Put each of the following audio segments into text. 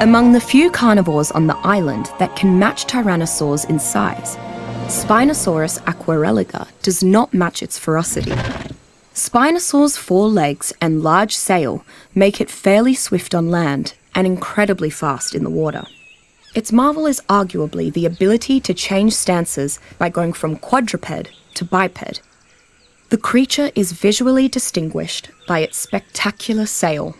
among the few carnivores on the island that can match tyrannosaurs in size. Spinosaurus aquaregis does not match its ferocity. Spinosaur's four legs and large sail make it fairly swift on land and incredibly fast in the water. Its marvel is arguably the ability to change stances by going from quadruped to biped. The creature is visually distinguished by its spectacular sail.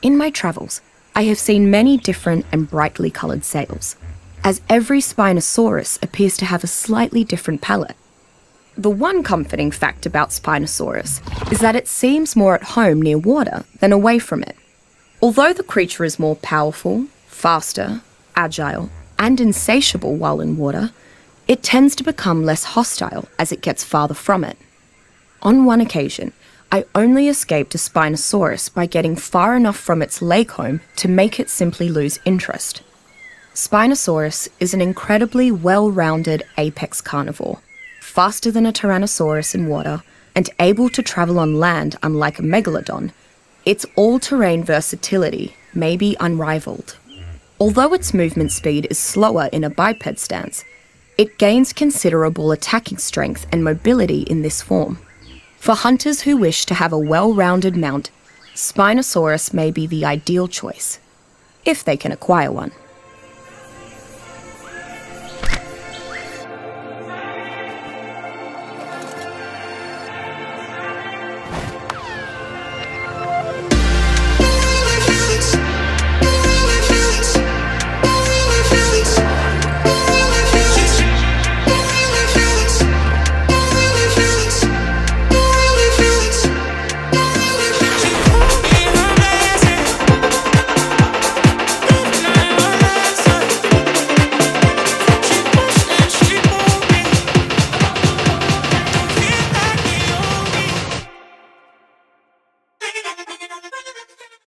In my travels, I have seen many different and brightly coloured sails, as every Spinosaurus appears to have a slightly different palette. The one comforting fact about Spinosaurus is that it seems more at home near water than away from it. Although the creature is more powerful, faster, agile, and insatiable while in water, it tends to become less hostile as it gets farther from it. On one occasion, I only escaped a Spinosaurus by getting far enough from its lake home to make it simply lose interest. Spinosaurus is an incredibly well rounded apex carnivore, faster than a Tyrannosaurus in water, and able to travel on land unlike a megalodon. Its all terrain versatility may be unrivaled. Although its movement speed is slower in a biped stance, it gains considerable attacking strength and mobility in this form. For hunters who wish to have a well rounded mount, Spinosaurus may be the ideal choice, if they can acquire one.